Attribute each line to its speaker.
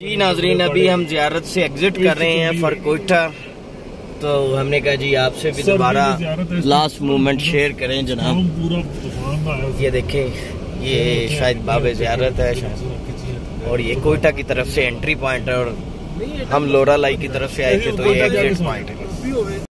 Speaker 1: जी नाजरीन अभी हम जियारत से एग्जिट कर रहे हैं फर कोयटा। तो हमने कहा जी आपसे भी दोबारा लास्ट मोमेंट शेयर करें जनाब। ये देखें ये शायद बाब जियारत है शायद। और ये कोयटा की तरफ़ से एंट्री पॉइंट है और हम लोरा लाई की तरफ़ से आए थे तो ये एग्जिट पॉइंट है।